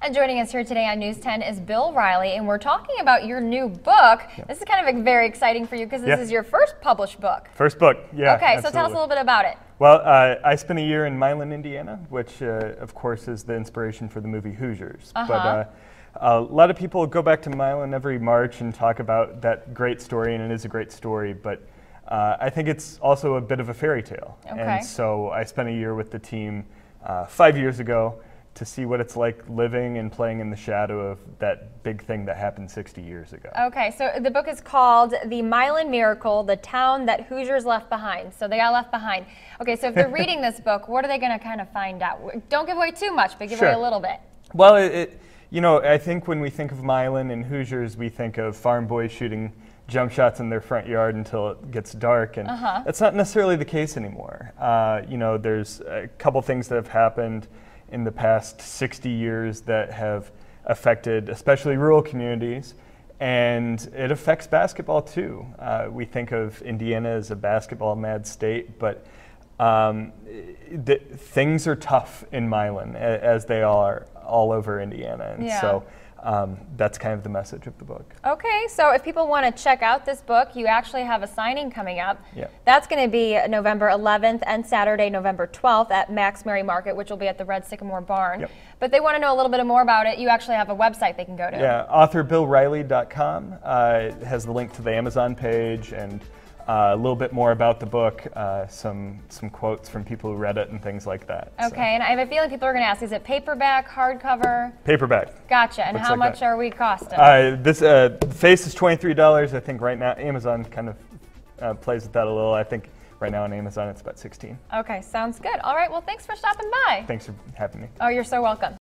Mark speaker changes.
Speaker 1: And joining us here today on News 10 is Bill Riley, and we're talking about your new book. Yeah. This is kind of very exciting for you because this yeah. is your first published book.
Speaker 2: First book, yeah.
Speaker 1: Okay, absolutely. so tell us a little bit about it.
Speaker 2: Well, uh, I spent a year in Milan, Indiana, which, uh, of course, is the inspiration for the movie Hoosiers.
Speaker 1: Uh-huh. But uh,
Speaker 2: a lot of people go back to Milan every March and talk about that great story, and it is a great story, but uh, I think it's also a bit of a fairy tale.
Speaker 1: Okay.
Speaker 2: And so I spent a year with the team uh, five years ago to see what it's like living and playing in the shadow of that big thing that happened 60 years ago.
Speaker 1: Okay, so the book is called The Milan Miracle, the town that Hoosiers left behind. So they got left behind. Okay, so if they're reading this book, what are they going to kind of find out? Don't give away too much, but give
Speaker 2: sure.
Speaker 1: away a little bit.
Speaker 2: Well, it, it, you know, I think when we think of Milan and Hoosiers, we think of farm boys shooting jump shots in their front yard until it gets dark, and
Speaker 1: uh-huh.
Speaker 2: that's not necessarily the case anymore. Uh, you know, there's a couple things that have happened in the past 60 years that have affected especially rural communities. And it affects basketball too. Uh, we think of Indiana as a basketball mad state, but um, the, things are tough in Milan, as they are all over Indiana. And
Speaker 1: yeah.
Speaker 2: so um, that's kind of the message of the book.
Speaker 1: Okay, so if people want to check out this book, you actually have a signing coming up.
Speaker 2: Yeah.
Speaker 1: That's going to be November 11th and Saturday, November 12th at Max Mary Market, which will be at the Red Sycamore Barn.
Speaker 2: Yep.
Speaker 1: But they want to know a little bit more about it. You actually have a website they can go to.
Speaker 2: Yeah, authorbillriley.com uh, has the link to the Amazon page and uh, a little bit more about the book, uh, some some quotes from people who read it and things like that.
Speaker 1: Okay, so. and I have a feeling people are going to ask: Is it paperback, hardcover?
Speaker 2: Paperback.
Speaker 1: Gotcha. And
Speaker 2: Looks
Speaker 1: how
Speaker 2: like
Speaker 1: much
Speaker 2: that.
Speaker 1: are we costing?
Speaker 2: Uh, this uh, face is twenty three dollars. I think right now Amazon kind of uh, plays with that a little. I think right now on Amazon it's about sixteen.
Speaker 1: Okay, sounds good. All right. Well, thanks for stopping by.
Speaker 2: Thanks for having me.
Speaker 1: Oh, you're so welcome.